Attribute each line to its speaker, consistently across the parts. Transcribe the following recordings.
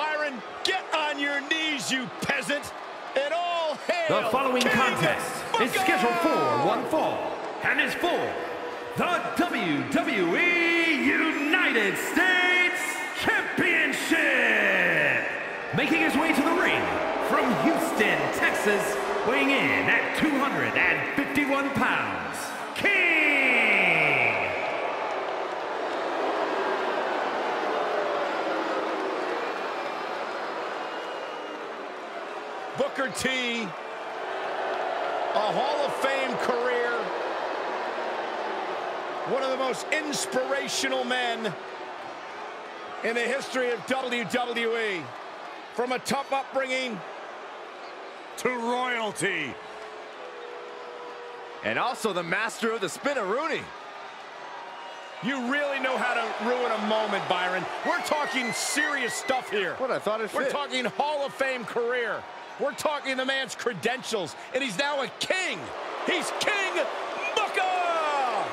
Speaker 1: Byron. Get on your knees, you peasant. And all hail
Speaker 2: The following
Speaker 1: King
Speaker 2: contest is scheduled for one fall and is for the WWE United States Championship. Making his way to the ring from Houston, Texas, weighing in at 251 pounds, King.
Speaker 1: T, a Hall of Fame career, one of the most inspirational men in the history of WWE. From a tough upbringing to royalty.
Speaker 3: And also the master of the spin-a-rooney.
Speaker 1: You really know how to ruin a moment, Byron. We're talking serious stuff here.
Speaker 3: What, I thought it
Speaker 1: We're
Speaker 3: fit.
Speaker 1: talking Hall of Fame career. We're talking the man's credentials, and he's now a king. He's King Booker!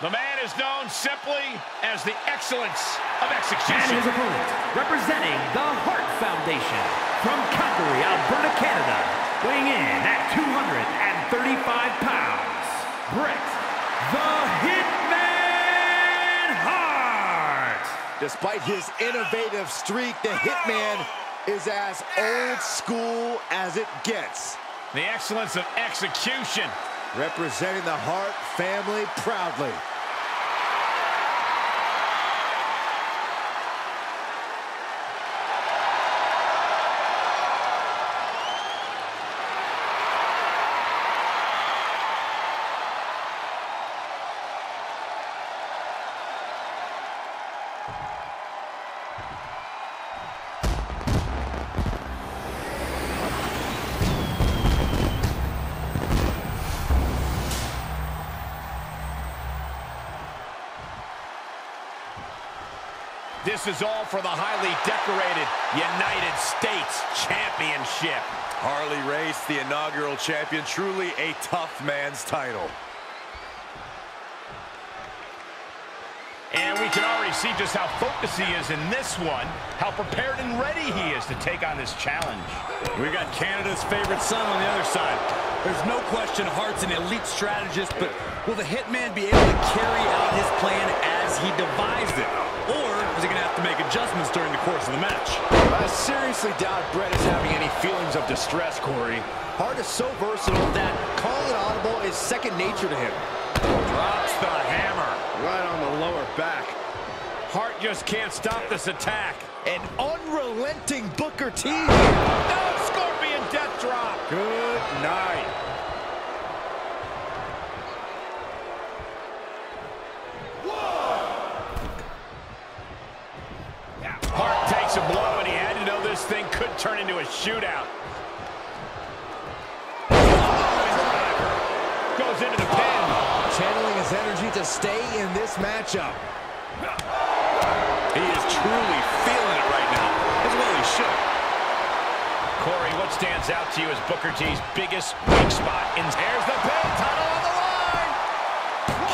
Speaker 1: The man is known simply as the excellence of
Speaker 2: And
Speaker 1: execution.
Speaker 2: his opponent, representing the Hart Foundation from Calgary, Alberta, Canada, weighing in at 235 pounds, Bret the Hitman Hart.
Speaker 3: Despite his innovative streak, the Hitman is as old school as it gets.
Speaker 1: The excellence of execution.
Speaker 3: Representing the Hart family proudly.
Speaker 1: This is all for the highly decorated United States Championship.
Speaker 4: Harley Race, the inaugural champion, truly a tough man's title.
Speaker 1: And we can already see just how focused he is in this one, how prepared and ready he is to take on this challenge.
Speaker 5: We've got Canada's favorite son on the other side. There's no question Hart's an elite strategist, but will the Hitman be able to carry out his plan as he devised it? Or is he going to have to make adjustments during the course of the match?
Speaker 3: I seriously doubt Bret is having any feelings of distress, Corey. Hart is so versatile that calling an audible is second nature to him.
Speaker 1: Drops the hammer. Right on the lower back. Hart just can't stop this attack.
Speaker 3: An unrelenting Booker T.
Speaker 1: No, Scorpion death drop.
Speaker 3: Good night.
Speaker 1: Hart takes a blow, and he had to know this thing could turn into a shootout. Goes into the pin.
Speaker 3: Channeling his energy to stay in this matchup.
Speaker 5: He is truly feeling it right now, as well he should.
Speaker 1: Corey, what stands out to you as Booker T's biggest weak spot? In Here's the pin, title on the line.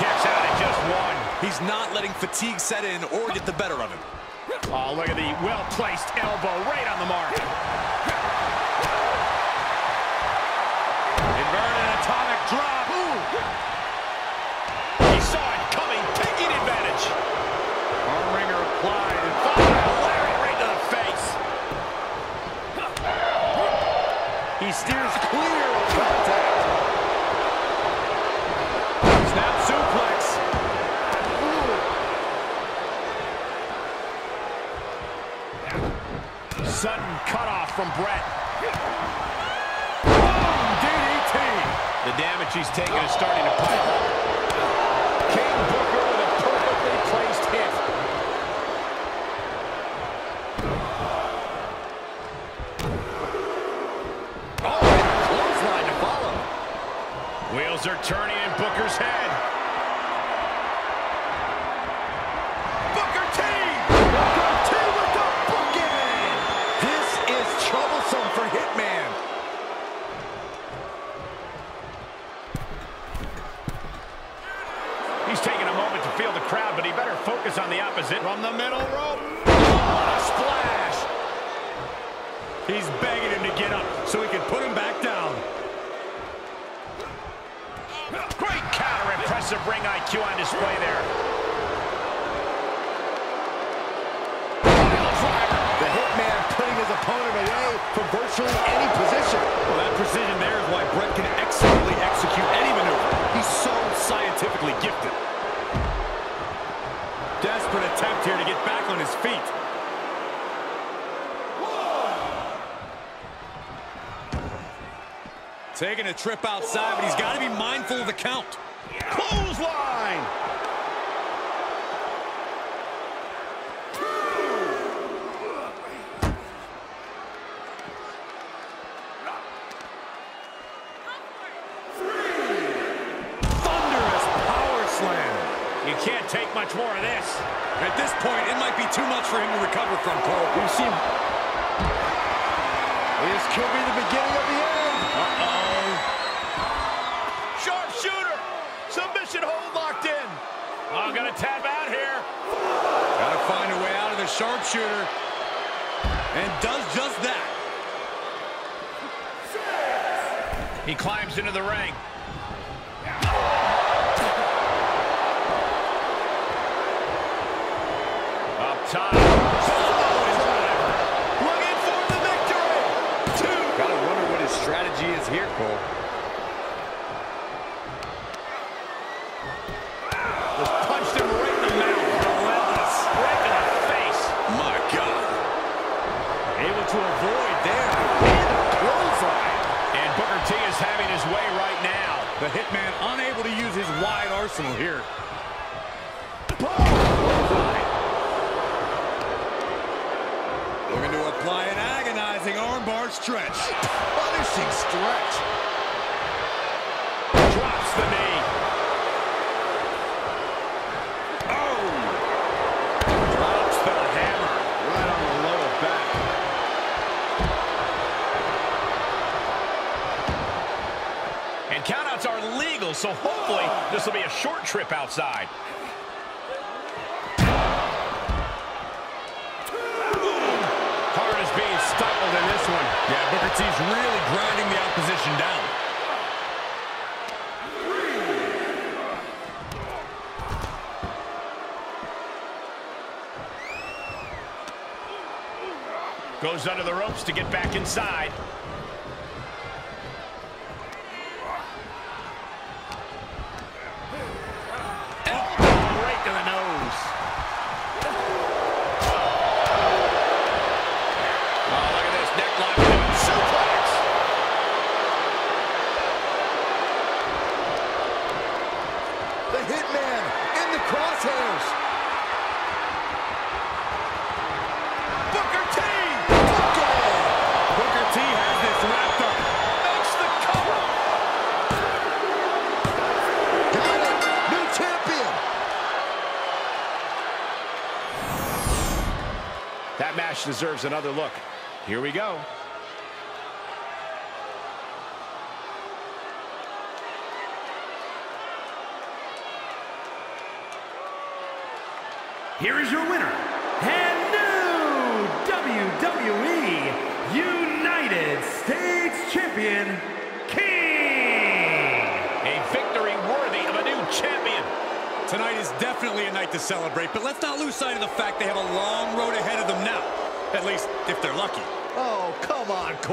Speaker 1: Kicks out at just one.
Speaker 5: He's not letting fatigue set in or get the better of him.
Speaker 1: Oh, look at the well-placed elbow right on the mark. Sudden cutoff from Bret. Boom, DDT. The damage he's taking is starting to pile up. King Booker with a perfectly placed hit.
Speaker 3: Oh, and a clothesline to follow.
Speaker 1: Wheels are turning in Booker's head. awesome for Hitman. He's taking a moment to feel the crowd,
Speaker 3: but he better focus on
Speaker 1: the opposite. From the middle rope. a splash.
Speaker 5: He's begging him to get up so he can put him back down.
Speaker 1: Great counter. Impressive ring IQ on display there.
Speaker 3: From any position.
Speaker 5: Well, that precision there is why Bret can excellently execute any maneuver. He's so scientifically gifted. Desperate attempt here to get back on his feet. Taking a trip outside, but he's got to be mindful of the count.
Speaker 1: Clothesline.
Speaker 5: Thunderous power slam.
Speaker 1: You can't take much more of this.
Speaker 5: At this point, it might be too much for him to recover from, Cole.
Speaker 3: We've seen... This could be the beginning of the end.
Speaker 5: Uh-oh.
Speaker 1: Sharpshooter. Submission hold locked in. I'm going to tap out here.
Speaker 5: Got to find a way out of the sharpshooter. And does just that.
Speaker 1: He climbs into the ring. Top. Looking for the victory. Two.
Speaker 4: Gotta wonder what his strategy is here, Cole.
Speaker 1: Just punched him right in the mouth. Relentless. Right in the face.
Speaker 5: My God. Able to avoid there.
Speaker 1: Clothesline. And Booker T is having his way right now.
Speaker 5: The Hitman unable to use his wide arsenal here. Looking to apply an agonizing armbar stretch.
Speaker 3: Punishing stretch.
Speaker 1: Drops the knee. Oh. Drops the hammer.
Speaker 3: Right on the lower back.
Speaker 1: And countouts are legal, so hopefully this will be a short trip outside. Hart is being stifled in this one.
Speaker 5: Yeah, T's really grinding the opposition down.
Speaker 1: Goes under the ropes to get back inside. Elbow right to the nose. Oh, look at this neck lock doing suplex.
Speaker 3: The Hitman in the crosshairs.
Speaker 1: Booker T
Speaker 5: Booker T has this wrapped up.
Speaker 1: makes the cover.
Speaker 3: Got it. New champion.
Speaker 1: That match deserves another look. Here we go.
Speaker 2: Here is your winner, and new WWE United States Champion, King!
Speaker 1: A victory worthy of a new champion.
Speaker 5: Tonight is definitely a night to celebrate, but let's not lose sight of the fact they have a long road ahead of them now. At least, if they're lucky.
Speaker 3: Oh, come on, Corey.